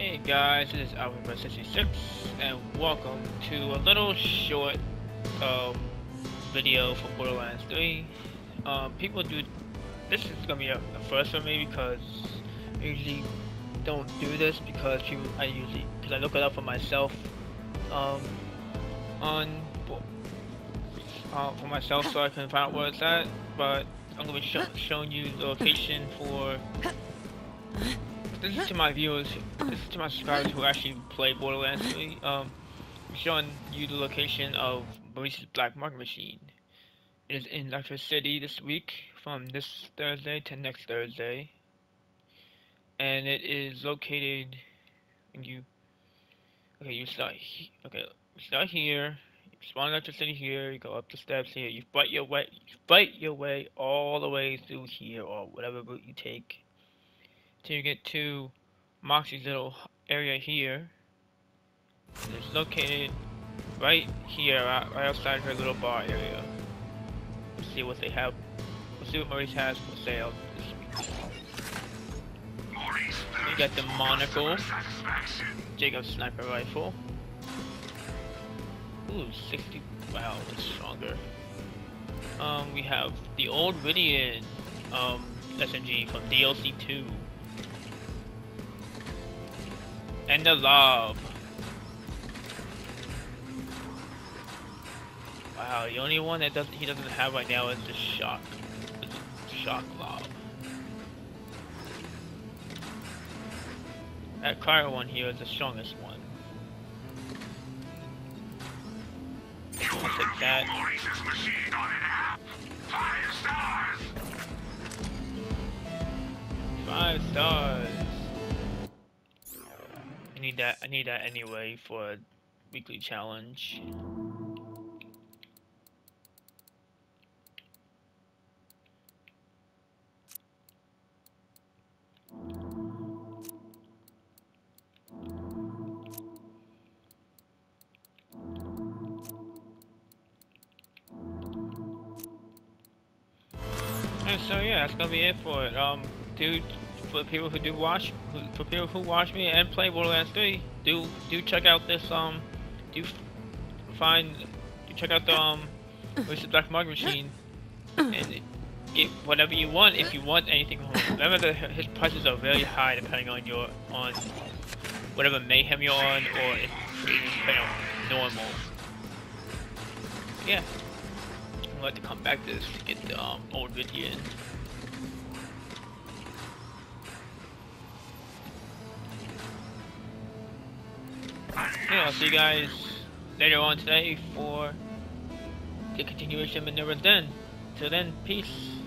Hey guys, this is Alvin66 and welcome to a little short um, video for Borderlands 3. Um, people do, this is gonna be a, a first for me because I usually don't do this because people, I usually, because I look it up for myself um, on, uh, for myself so I can find out where it's at, but I'm gonna be sh showing you the location for this is to my viewers, this is to my subscribers who actually play Borderlands 3. Um, I'm showing you the location of Maurice's Black Market Machine. It is in Lectra City this week, from this Thursday to next Thursday. And it is located, and you, okay, you start, okay, you start here, you spawn Lectra City here, you go up the steps here, you fight your way, you fight your way all the way through here, or whatever route you take you get to Moxxi's little area here. It's located right here, right outside her little bar area. Let's see what they have. Let's see what Maurice has for sale. We got the monocle, Jacob sniper rifle. Ooh, 60. Wow, that's stronger. Um, we have the old Rydian um, SMG from DLC 2. And the love. Wow, the only one that doesn't he doesn't have right now is the shock. Shock lob. That car one here is the strongest one. Take that. I need that. I need that anyway for a weekly challenge. And so yeah, that's gonna be it for it. Um, dude for people who do watch, for people who watch me and play Borderlands 3, do do check out this um, do find, do check out the um, the Black Mug Machine, and get whatever you want if you want anything. Remember that his prices are very high depending on your on whatever mayhem you're on or if you know normal. Yeah, I'd like to come back to this to get the um, old video. Yeah, I'll see you guys later on today for the continuation of Never Then. Till then, peace.